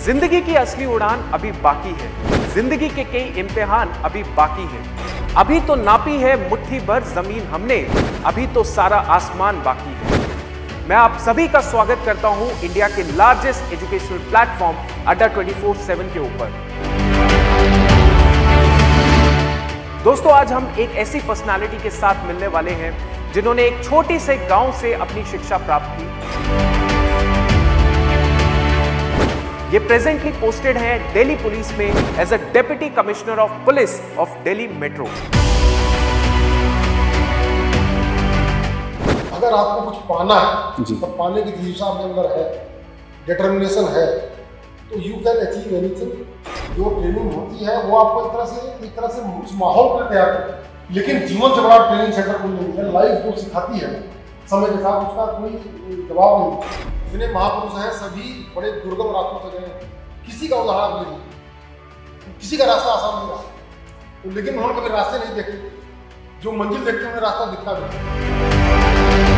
ज़िंदगी की असली उड़ान अभी बाकी है। ज़िंदगी के कई इम्तिहान अभी बाकी है। अभी तो नापी है मुट्ठी भर ज़मीन हमने, अभी तो सारा आसमान बाकी है। मैं आप सभी का स्वागत करता हूँ इंडिया के लार्जेस्ट एजुकेशनल प्लेटफॉर्म अड्डा 24/7 के ऊपर। दोस्तों, आज हम एक ऐसी पर्सनालिटी के साथ मिलने वाले हैं, जिन्होंने एक छोटे से गाँव से अपनी शिक्षा प्राप्त की। ये प्रेजेंटली पोस्टेड हैं दिल्ली पुलिस में as a deputy commissioner of police of Delhi metro अगर आपको कुछ पाना है जी। तो पाने की जिज्ञासा आपके अंदर है डिटर्मिनेशन है तो यू कैन अचीव एनीथिंग जो ट्रेनिंग होती है वो आपको एक तरह से एक तरह से उस माहौल पर तैयार करती है। लेकिन जीवन से बड़ा ट्रेनिंग सेंटर कोई नहीं है लाइफ जो सिखाती है। समय के साथ उसका कोई जवाब नहीं जितने महापुरुष हैं, सभी बड़े दुर्गम रास्तों से गए हैं। किसी का उदाहरण नहीं किसी का रास्ता आसान नहीं रहा तो लेकिन उन्होंने कभी रास्ते नहीं देखे जो मंजिल देखते हैं, उन्हें रास्ता दिखता भी।